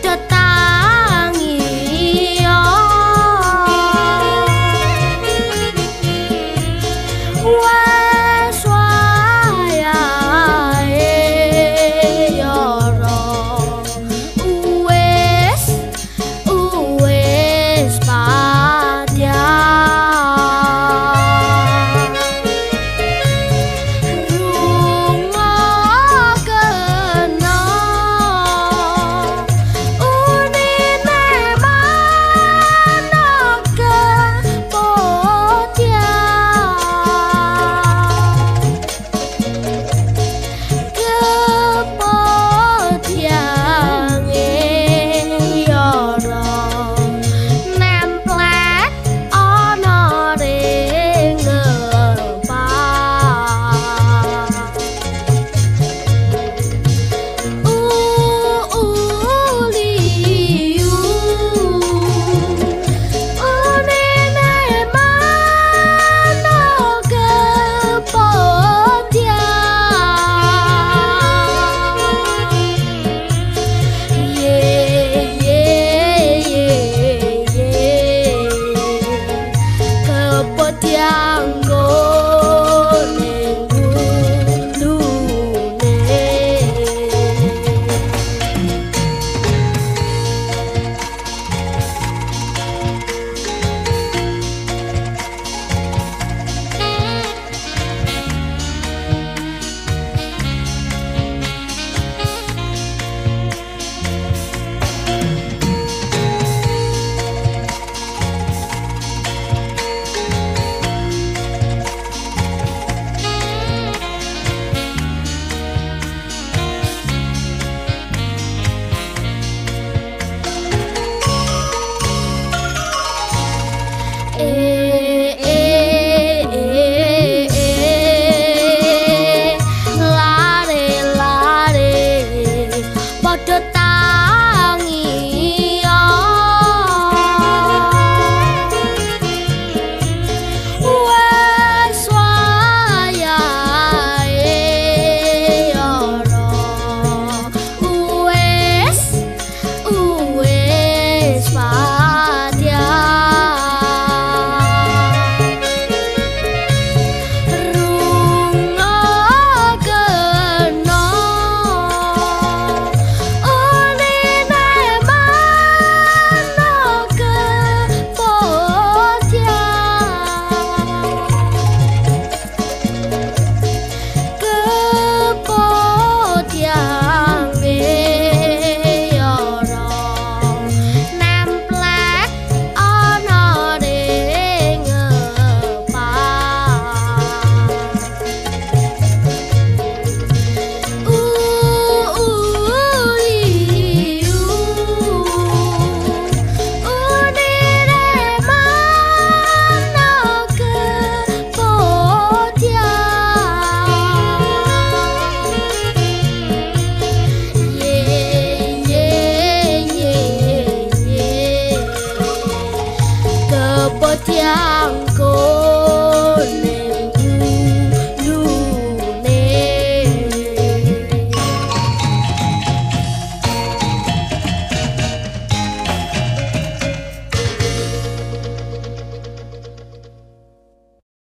кто-то